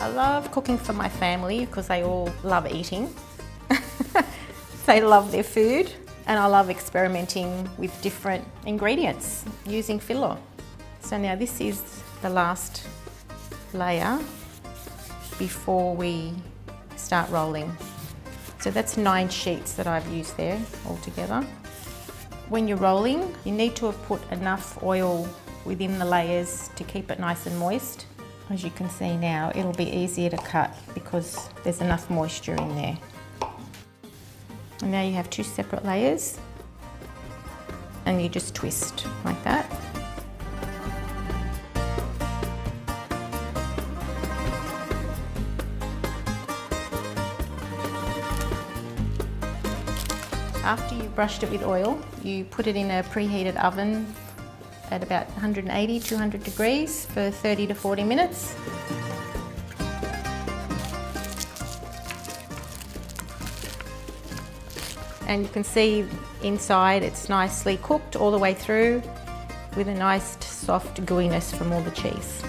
I love cooking for my family because they all love eating. they love their food and I love experimenting with different ingredients using filo. So now this is the last layer before we start rolling. So that's nine sheets that I've used there altogether. When you're rolling, you need to have put enough oil within the layers to keep it nice and moist. As you can see now, it'll be easier to cut because there's enough moisture in there. And now you have two separate layers and you just twist like that. After you've brushed it with oil, you put it in a preheated oven at about 180, 200 degrees for 30 to 40 minutes. And you can see inside it's nicely cooked all the way through with a nice soft gooiness from all the cheese.